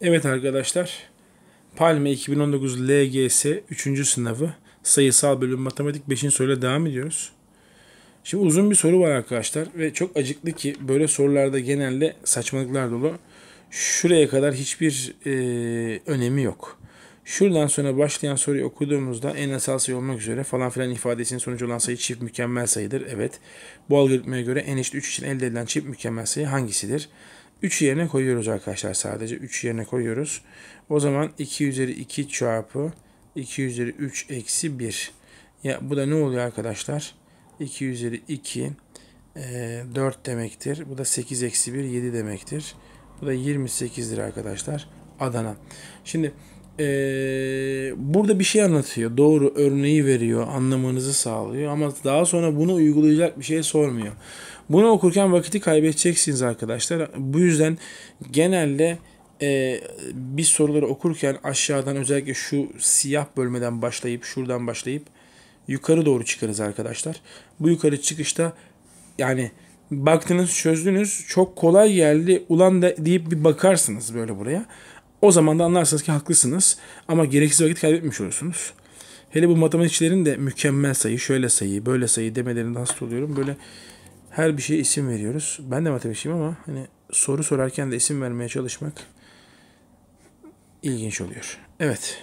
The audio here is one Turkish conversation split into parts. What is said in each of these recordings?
Evet arkadaşlar. Palme 2019 LGS 3. sınavı sayısal bölüm matematik 5. soruyla devam ediyoruz. Şimdi uzun bir soru var arkadaşlar ve çok acıklı ki böyle sorularda genelde saçmalıklar dolu. Şuraya kadar hiçbir e, önemi yok. Şuradan sonra başlayan soruyu okuduğumuzda en asal sayı olmak üzere falan filan ifadesinin sonucu olan sayı çift mükemmel sayıdır. Evet. Bu algoritmaya göre en eşit 3 için elde edilen çift mükemmel sayı hangisidir? 3 yerine koyuyoruz arkadaşlar sadece. 3 yerine koyuyoruz. O zaman 2 üzeri 2 çarpı 2 üzeri 3 eksi 1. Ya bu da ne oluyor arkadaşlar? 2 üzeri 2 e, 4 demektir. Bu da 8 eksi 1 7 demektir. Bu da 28'dir arkadaşlar. Adana. Şimdi e, burada bir şey anlatıyor. Doğru örneği veriyor. Anlamanızı sağlıyor. Ama daha sonra bunu uygulayacak bir şey sormuyor. Bunu okurken vakiti kaybedeceksiniz arkadaşlar. Bu yüzden genelde e, biz soruları okurken aşağıdan özellikle şu siyah bölmeden başlayıp şuradan başlayıp yukarı doğru çıkarız arkadaşlar. Bu yukarı çıkışta yani baktınız çözdünüz çok kolay geldi ulan da deyip bir bakarsınız böyle buraya. O zaman da anlarsınız ki haklısınız ama gereksiz vakit kaybetmiş olursunuz. Hele bu matematikçilerin de mükemmel sayı, şöyle sayı, böyle sayı demelerinde hasta oluyorum. Böyle her bir şeye isim veriyoruz. Ben de matematikçiyim ama hani soru sorarken de isim vermeye çalışmak ilginç oluyor. Evet.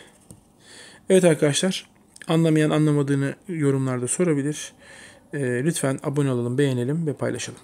Evet arkadaşlar. Anlamayan anlamadığını yorumlarda sorabilir. Ee, lütfen abone olalım, beğenelim ve paylaşalım.